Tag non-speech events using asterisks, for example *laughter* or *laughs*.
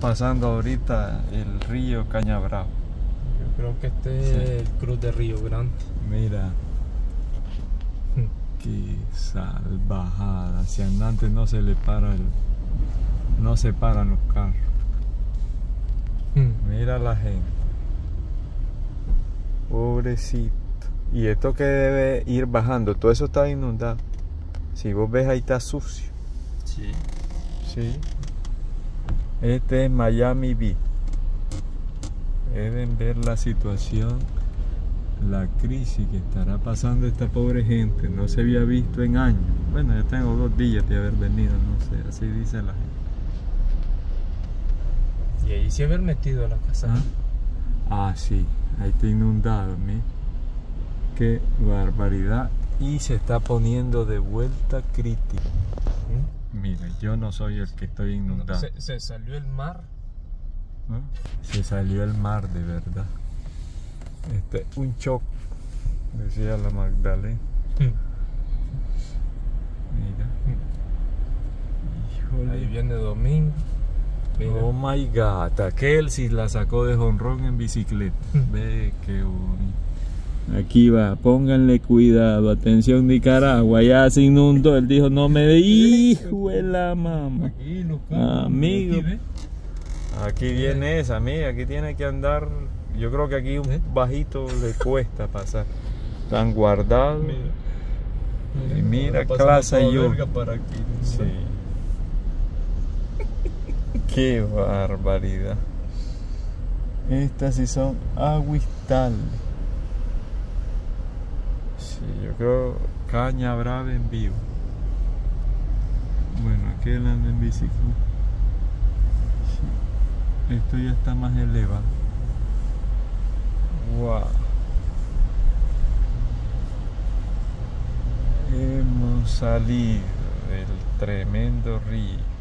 pasando ahorita el río Cañabravo. Yo creo que este es el Cruz de Río Grande. Mira. *laughs* Qué salvajada. Si andante no se le para el. No se paran los carros. Mira la gente. Pobrecito. Y esto que debe ir bajando, todo eso está inundado. Si vos ves ahí está sucio. Sí. Sí. Este es Miami Beach. Deben ver la situación, la crisis que estará pasando esta pobre gente. No se había visto en años. Bueno, yo tengo dos días de haber venido, no sé, así dice la gente. Y ahí sí haber metido a la casa. Ah, ah sí, ahí está inundado, mira. Qué barbaridad. Y se está poniendo de vuelta crítico. Yo no soy el que estoy inundado. Se, salió el mar. Se salió el mar de verdad. Este, un shock, decía la Magdalena. Mira. Ahí viene Domingo. Oh my god, aquel si la sacó de jonrón en bicicleta. Ve qué bonito. Aquí va, pónganle cuidado, atención Nicaragua, ya se inundó, él dijo no me de hijo de la mamá. Amigo. Aquí, viene esa, mira, aquí tiene que andar, yo creo que aquí un ¿Eh? bajito le *laughs* cuesta pasar. Están guardados. Mira, y mira clase yo. Para aquí, sí. *laughs* Qué barbaridad. Estas sí son aguistales. Creo caña brava en vivo. Bueno, aquel anda en bicicleta. Esto ya está más elevado. Wow. Hemos salido del tremendo río.